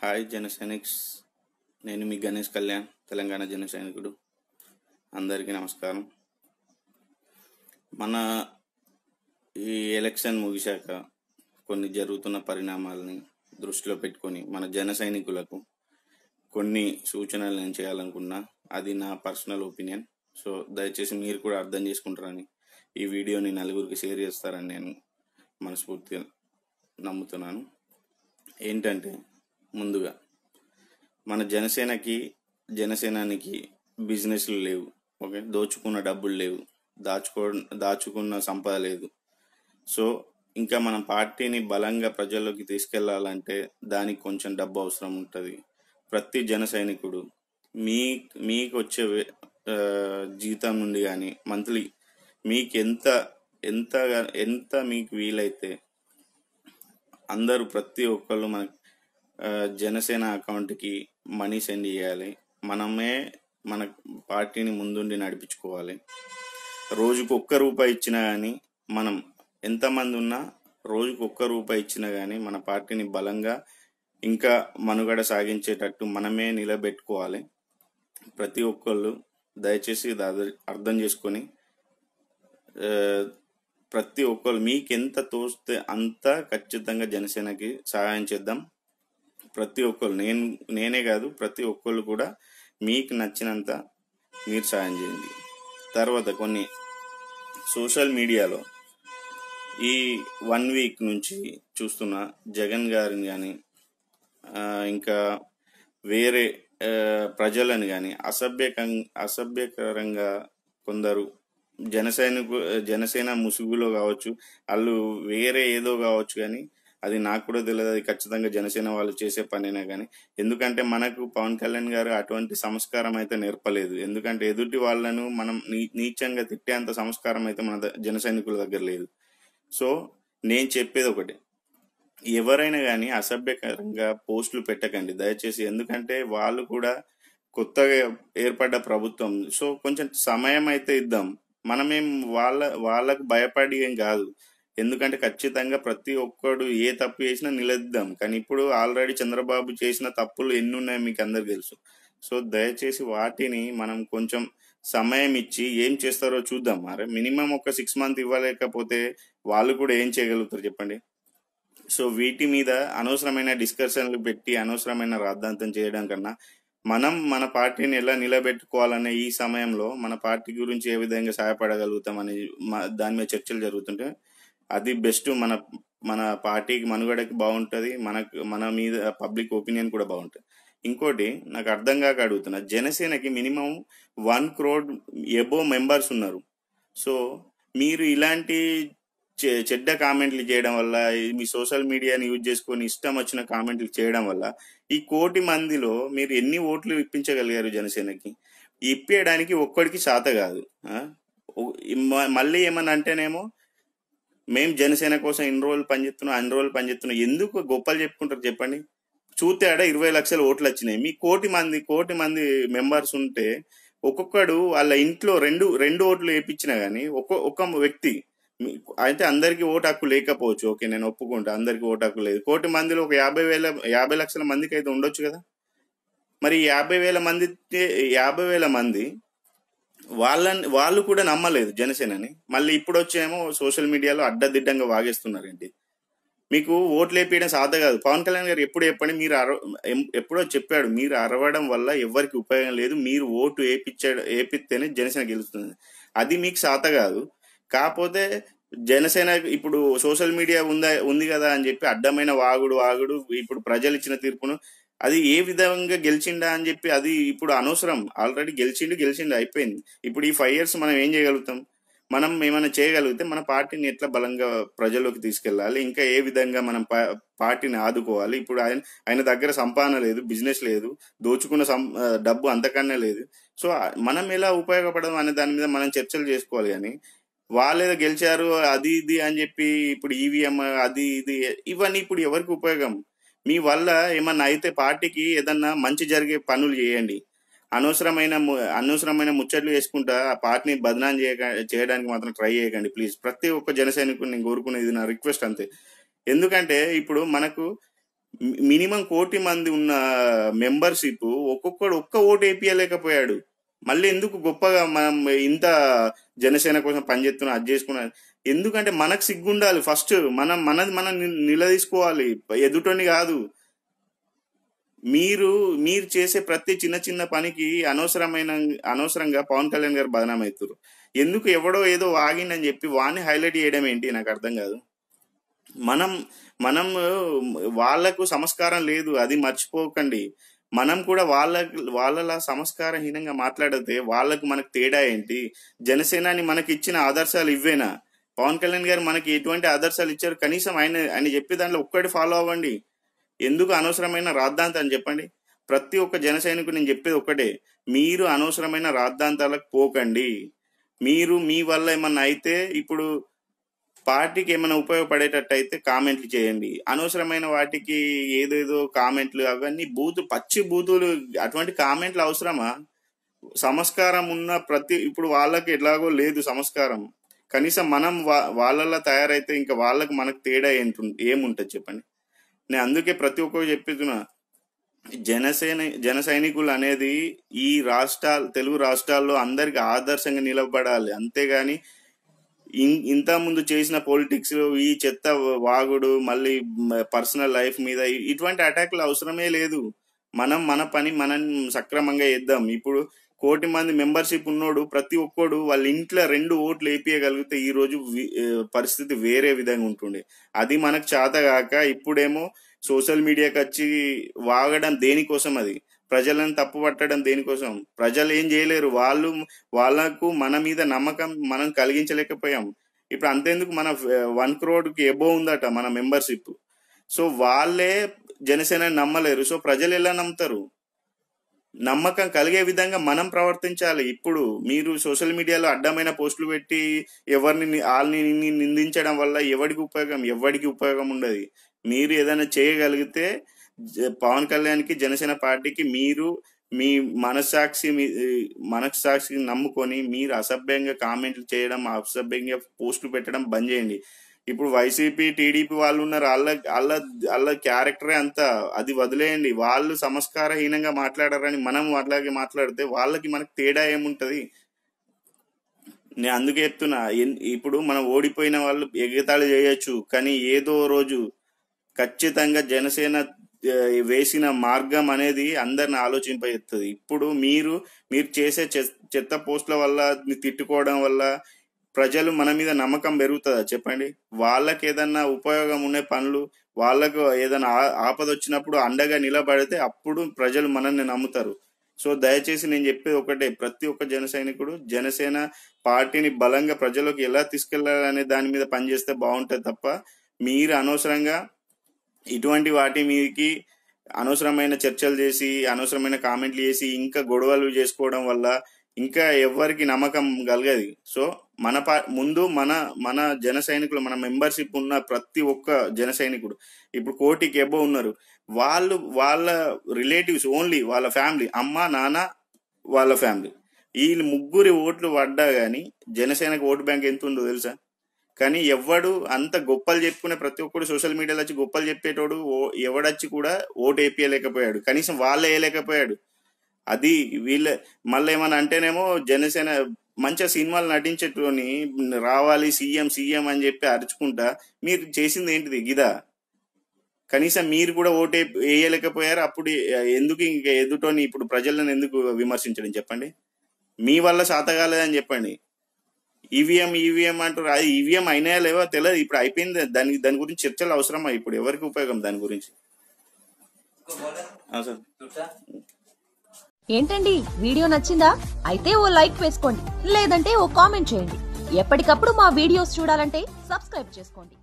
Hi జన sciences నేను మీ గణేష్ కళ్యాణ్ తెలంగాణ జన సైనికుడు అందరికీ నమస్కారం. మన ఈ ఎలక్షన్ ముగిశాక కొన్ని జరుగుతున్న పరిణామాలని దృష్టిలో పెట్టుకొని మన జన సైనికులకు కొన్ని సూచనలు నేను చేయాలనుకున్నా అది నా పర్సనల్ ఒపీనియన్. సో దయచేసి మీరు కూడా అర్థం చేసుకుంటారని ఈ వీడియోని నలుగురికి షేర్ చేస్తారని నేను మనస్ఫూర్తిగా నమ్ముతున్నాను. ఏంటంటే ముందుగా మన జనసేనకి జనసేనానికి బిజినెస్లు లేవు. ఓకే? దోచుకున్న డబ్బులు లేవు. దాచుకో దాచుకున్న సంపద లేదు. సో ఇంకా మనం పార్టీని బలంగా ప్రజల్లోకి తీసుకెళ్ళాలంటే దానికి కొంచెం డబ్బు అవసరం ఉంటుంది. ప్రతి జన సైనికుడు మీ మీకు వచ్చే వే- జీతం నుండి కానీ మంత్లీ మీకు ఎంత ఎంత ఎంత మీకు వీలైతే అందరూ ప్రతి ఒక్కళ్ళు మన జనసేన అకౌంట్కి మనీ సెండ్ చేయాలి. మనమే మన పార్టీని ముందుండి నడిపించుకోవాలి. రోజుకు ఒక్క రూపాయి ఇచ్చినా కానీ మనం ఎంతమంది ఉన్నా రోజుకు ఒక్క రూపాయి ఇచ్చినా కానీ మన పార్టీని బలంగా ఇంకా మనుగడ సాగించేటట్టు మనమే నిలబెట్టుకోవాలి. ప్రతి ఒక్కళ్ళు దయచేసి ఇది అర్థం చేసుకొని ప్రతి ఒక్కరు మీకు ఎంత తోస్తే అంత ఖచ్చితంగా జనసేనకి సహాయం చేద్దాం. ప్రతి ఒక్కరు నేను నేనే కాదు ప్రతి ఒక్కళ్ళు కూడా మీకు నచ్చినంత మీరు సాయం చేయండి. తర్వాత కొన్ని సోషల్ మీడియాలో ఈ వన్ వీక్ నుంచి చూస్తున్న జగన్ గారిని కానీ ఇంకా వేరే ప్రజలను కానీ అసభ్యకం అసభ్యకరంగా కొందరు జనసైనికు జనసేన ముసుగులో కావచ్చు వాళ్ళు వేరే ఏదో కావచ్చు కానీ అది నాకు కూడా తెలియదు అది ఖచ్చితంగా జనసేన వాళ్ళు చేసే పనేనా కానీ ఎందుకంటే మనకు పవన్ కళ్యాణ్ గారు అటువంటి సంస్కారం అయితే నేర్పలేదు. ఎందుకంటే ఎదుటి వాళ్ళను మనం నీ- నీచంగా తిట్టేంత సంస్కారం అయితే మన ద- జన సైనికుల దగ్గర లేదు. సో నేను చెప్పేది ఒకటి. ఎవరైనా కానీ అసభ్యకరంగా పోస్టులు పెట్టకండి. దయచేసి ఎందుకంటే వాళ్ళు కూడా కొత్తగా ఏర్పడ్డ ప్రభుత్వం. సో కొంచెం సమయం అయితే ఇద్దాం. మనమేం వాళ్ళ వాళ్ళకు భయపడి ఏం కాదు. ఎందుకంటే ఖచ్చితంగా ప్రతి ఒక్కడు ఏ తప్పు చేసినా నిలదిద్దాం కానీ ఇప్పుడు ఆల్రెడీ చంద్రబాబు చేసిన తప్పులు ఎన్ని ఉన్నాయో మీకు అందరికి తెలుసు. సో దయచేసి వాటిని మనం కొంచెం సమయం ఇచ్చి ఏం చేస్తారో చూద్దాం. మరి మినిమం ఒక సిక్స్ మంత్ ఇవ్వలేకపోతే వాళ్ళు కూడా ఏం చేయగలుగుతారు చెప్పండి? సో వీటి మీద అనవసరమైన డిస్కషన్లు పెట్టి అనవసరమైన రాద్ధాంతం చేయడం కన్నా మనం మన పార్టీని ఎలా నిలబెట్టుకోవాలనే ఈ సమయంలో మన పార్టీ గురించి ఏ విధంగా సహాయపడగలుగుతాం అనే దాని మీద చర్చలు జరుగుతుంటే అది బెస్ట్ మన మన పార్టీకి మనుగడకి బాగుంటుంది మనకు మన మీద పబ్లిక్ ఒపీనియన్ కూడా బాగుంటుంది. ఇంకోటి నాకు అర్థం కాక అడుగుతున్నా జనసేనకి minimum one crore above members ఉన్నారు. సో మీరు ఇలాంటి చెడ్డ కామెంట్లు చేయడం వల్ల మీ సోషల్ మీడియాని యూజ్ చేసుకొని ఇష్టం వచ్చిన కామెంట్లు చేయడం వల్ల ఈ కోటి మందిలో మీరు ఎన్ని ఓట్లు ఇప్పించగలిగారు జనసేనకి? ఇప్పేయడానికి ఒక్కడికి శాత కాదు. మళ్ళీ ఏమని అంటేనేమో మేము జనసేన కోసం ఇన్ని రోజులు పనిచేస్తున్నాం అన్ని రోజులు పనిచేస్తున్నాం ఎందుకు గొప్పలు చెప్పుకుంటారు చెప్పండి? చూస్తే ఆడ ఇరవై లక్షల ఓట్లు వచ్చినాయి. మీ కోటి మంది కోటి మంది మెంబర్స్ ఉంటే ఒక్కొక్కడు వాళ్ళ ఇంట్లో రెండు రెండు ఓట్లు వేయించినా కానీ ఒక్క ఒక వ్యక్తి అయితే అందరికీ ఓటు హక్కు లేకపోవచ్చు. ఓకే నేను ఒప్పుకుంటా. అందరికీ ఓటు హక్కు లేదు. కోటి మందిలో ఒక యాభై వేల యాభై లక్షల మందికి అయితే ఉండొచ్చు కదా? మరి యాభై వేల మంది యాభై వేల మంది వాళ్ళని వాళ్ళు కూడా నమ్మలేదు జనసేనని. మళ్ళీ ఇప్పుడు వచ్చేమో సోషల్ మీడియాలో అడ్డదిడ్డంగా వాగేస్తున్నారేంటి? మీకు ఓట్లు వేపించడం సాధ కాదు. పవన్ కళ్యాణ్ గారు ఎప్పుడు చెప్పండి మీరు అర ఎప్పుడో చెప్పాడు మీరు అరవడం వల్ల ఎవరికి ఉపయోగం లేదు మీరు ఓటు వేపించాడు వేపిస్తేనే జనసేన గెలుస్తుంది. అది మీకు సాత కాదు. కాకపోతే జనసేన ఇప్పుడు సోషల్ మీడియా ఉందా ఉంది కదా అని చెప్పి అడ్డమైన వాగుడు వాగుడు ఇప్పుడు ప్రజలు ఇచ్చిన తీర్పును అది ఏ విధంగా గెలిచిండా అని చెప్పి అది ఇప్పుడు అనవసరం. ఆల్రెడీ గెలిచిండు గెలిచిండు అయిపోయింది. ఇప్పుడు ఈ ఫైవ్ ఇయర్స్ మనం ఏం చేయగలుగుతాం? మనం ఏమైనా చేయగలిగితే మన పార్టీని ఎట్లా బలంగా ప్రజల్లోకి తీసుకెళ్ళాలి? ఇంకా ఏ విధంగా మనం పార్టీని ఆదుకోవాలి? ఇప్పుడు ఆయన ఆయన దగ్గర సంపాదన లేదు బిజినెస్ లేదు దోచుకున్న సం- డబ్బు అంతకన్నా లేదు. సో మనం ఎలా ఉపయోగపడడం అనే దాని మీద మనం చర్చలు చేసుకోవాలి కానీ వాళ్ళేదో గెలిచారు అది ఇది అని చెప్పి ఇప్పుడు ఈవీఎం అది ఇది ఇవన్నీ ఇప్పుడు ఎవరికి ఉపయోగం? మీ వల్ల ఏమన్నా అయితే పార్టీకి ఏదన్నా మంచి జరిగే పనులు చేయండి. అనవసరమైన అనవసరమైన ముచ్చట్లు వేసుకుంటా ఆ పార్టీని బదనాం చేయ చేయడానికి మాత్రం ట్రై చేయకండి ప్లీజ్. ప్రతి ఒక్క జనసైనికుని నేను కోరుకునేది నా రిక్వెస్ట్ అంతే. ఎందుకంటే ఇప్పుడు మనకు మినిమం కోటి మంది ఉన్న మెంబర్షిప్ ఒక్కొక్కడు ఒక్క ఓటు వేపియలేకపోయాడు మళ్ళీ ఎందుకు గొప్పగా మనం ఇంత జనసేన కోసం పనిచేస్తున్నా అది చేసుకున్నా. ఎందుకంటే మనకు సిగ్గుండాలి ఫస్ట్. మనం మనది మనం నిలదీసుకోవాలి. ఎదుటోని కాదు. మీరు మీరు చేసే ప్రతి చిన్న చిన్న పనికి అనవసరమైన అనవసరంగా పవన్ కళ్యాణ్ గారు బదనాం అవుతారు ఎందుకు ఎవడో ఏదో వాగిందని చెప్పి వాడిని హైలైట్ చేయడం ఏంటి? నాకు అర్థం కాదు. మనం మనం వాళ్ళకు సంస్కారం లేదు. అది మర్చిపోకండి. మనం కూడా వాళ్ళ వాళ్ళలా సంస్కారహీనంగా మాట్లాడితే వాళ్ళకు మనకు తేడా ఏంటి? జనసేనాని మనకి ఇచ్చిన ఆదర్శాలు ఇవ్వేనా? పవన్ కళ్యాణ్ గారు మనకి ఎటువంటి ఆదర్శాలు ఇచ్చారు? కనీసం ఆయన ఆయన చెప్పే దాంట్లో ఒక్కటి ఫాలో అవ్వండి. ఎందుకు అనవసరమైన రాద్ధాంతం అని చెప్పండి. ప్రతి ఒక్క జన నేను చెప్పేది ఒక్కటే. మీరు అనవసరమైన రాద్ధాంతాలకు పోకండి. మీరు మీ వల్ల ఏమన్నా అయితే ఇప్పుడు పార్టీకి ఏమైనా ఉపయోగపడేటట్టు అయితే కామెంట్లు చేయండి. అనవసరమైన వాటికి ఏదేదో కామెంట్లు అవన్నీ బూతు పచ్చి బూతులు అటువంటి కామెంట్లు అవసరమా? సంస్కారం ఉన్న ప్రతి ఇప్పుడు వాళ్ళకి ఎలాగో లేదు సంస్కారం. కనీసం మనం వా- వాళ్ళలా తయారైతే ఇంకా వాళ్ళకి మనకు తేడా ఏంటు ఏముంటుంది చెప్పండి. నేను అందుకే ప్రతి ఒక్కరు చెప్తున్నా జనసేన జన సైనికులు అనేది ఈ రాష్ట్రాలు తెలుగు రాష్ట్రాల్లో అందరికి ఆదర్శంగా నిలబడాలి. అంతేగాని ఇంత ముందు చేసిన పొలిటిక్స్ ఈ చెత్త వాగుడు మళ్ళీ పర్సనల్ లైఫ్ మీద ఇటువంటి అటాక్లు అవసరమే లేదు. మనం మన పని మనం సక్రమంగా చేద్దాం. ఇప్పుడు కోటి మంది మెంబర్షిప్ ఉన్నోడు ప్రతి ఒక్కడు వాళ్ళ ఇంట్లో రెండు ఓట్లు వేపియగలిగితే ఈ రోజు పరిస్థితి వేరే విధంగా ఉంటుండే. అది మనకు చేత కాక ఇప్పుడేమో సోషల్ మీడియాకి వచ్చి వాగడం దేనికోసం అది? ప్రజలను తప్పు పట్టడం దేనికోసం? ప్రజలు ఏం చేయలేరు. వాళ్ళు వాళ్ళకు మన మీద నమ్మకం మనం కలిగించలేకపోయాం. ఇప్పుడు అంతేందుకు మన వన్ క్రోడ్కి ఎబో ఉందట మన మెంబర్షిప్. సో వాళ్ళే జనసేన నమ్మలేరు. సో ప్రజలు ఎలా నమ్ముతారు? నమ్మకం కలిగే విధంగా మనం ప్రవర్తించాలి. ఇప్పుడు మీరు సోషల్ మీడియాలో అడ్డమైన పోస్టులు పెట్టి ఎవరిని వాళ్ళని నిందించడం వల్ల ఎవరికి ఉపయోగం? ఎవడికి ఉపయోగం ఉండదు. మీరు ఏదైనా చేయగలిగితే పవన్ కళ్యాణ్కి జనసేన పార్టీకి మీరు మీ మనస్సాక్షి మీ మనస్సాక్షిని నమ్ముకొని మీరు అసభ్యంగా కామెంట్లు చేయడం అసభ్యంగా పోస్టులు పెట్టడం బంద్ చేయండి. ఇప్పుడు వైసీపీ టీడీపీ వాళ్ళు ఉన్నారు వాళ్ళ వాళ్ళ వాళ్ళ క్యారెక్టరే అంతా అది వదిలేయండి. వాళ్ళు సంస్కారహీనంగా మాట్లాడారని మనం అట్లాగే మాట్లాడితే వాళ్ళకి మనకు తేడా ఏముంటది? నేను అందుకే చెప్తున్నా ఇప్పుడు మనం ఓడిపోయిన వాళ్ళు ఎగతాళి చేయొచ్చు కానీ ఏదో రోజు ఖచ్చితంగా జనసేన వేసిన మార్గం అనేది అందరిని ఆలోచింపజేస్తుంది ఇప్పుడు మీరు మీరు చేసే చెత్త పోస్టుల వల్ల తిట్టుకోవడం వల్ల ప్రజలు మన మీద నమ్మకం పెరుగుతుందా? చెప్పండి. వాళ్ళకి ఏదన్నా ఉపయోగం ఉండే పనులు వాళ్ళకు ఏదైనా ఆపద వచ్చినప్పుడు అండగా నిలబడితే అప్పుడు ప్రజలు మనల్ని నమ్ముతారు. సో దయచేసి నేను చెప్పేది ఒకటే. ప్రతి ఒక్క జన సైనికుడు జనసేన పార్టీని బలంగా ప్రజలకు ఎలా తీసుకెళ్ళాలనే దాని మీద పనిచేస్తే బాగుంటుంది తప్ప మీరు అనవసరంగా ఇటువంటి వాటి మీదకి అనవసరమైన చర్చలు చేసి అనవసరమైన కామెంట్లు చేసి ఇంకా గొడవలు చేసుకోవడం వల్ల ఇంకా ఎవరికి నమ్మకం కలగదు. సో మన పా ముందు మన మన జన సైనికులు మన మెంబర్షిప్ ఉన్న ప్రతి ఒక్క జన సైనికుడు ఇప్పుడు కోటికి ఎబ్బో ఉన్నారు. వాళ్ళు వాళ్ళ రిలేటివ్స్ ఓన్లీ వాళ్ళ ఫ్యామిలీ అమ్మ నాన్న వాళ్ళ ఫ్యామిలీ. వీళ్ళు ముగ్గురి ఓట్లు పడ్డా కానీ జనసేనకు ఓటు బ్యాంక్ ఎంత ఉందో తెలుసా? కానీ ఎవడు అంత గొప్పలు చెప్పుకునే ప్రతి ఒక్కడు సోషల్ మీడియాలో వచ్చి గొప్పలు చెప్పేటోడు ఓ- ఎవడొచ్చి కూడా ఓటు వేయలేకపోయాడు కనీసం వాళ్ళు వేయలేకపోయాడు. అది వీళ్ళ మళ్ళీ ఏమన్నా అంటేనేమో జనసేన మంచిగా సినిమాలు నటించేటోని రావాలి సీఎం సీఎం అని చెప్పి అరుచుకుంటా మీరు చేసింది ఏంటిది? గిదా కనీసం మీరు కూడా ఓటే వేయలేకపోయారు అప్పుడు ఎందుకు ఇంకా ఎదుటోని ఇప్పుడు ప్రజలను ఎందుకు విమర్శించడం చెప్పండి? మీ వల్ల సాతగాలేదని చెప్పండి. ఈవీఎం ఈవీఎం అంటారు. అది ఈవీఎం అయినా లేవో తెలియదు ఇప్పుడు అయిపోయింది. దాని దాని గురించి చర్చలు అవసరమా ఇప్పుడు? ఎవరికి ఉపయోగం దాని గురించి? ఏంటండి? వీడియో నచ్చిందా? అయితే ఓ లైక్ వేసుకోండి. లేదంటే ఓ కామెంట్ చేయండి. ఎప్పటికప్పుడు మా వీడియోస్ చూడాలంటే సబ్స్క్రైబ్ చేసుకోండి.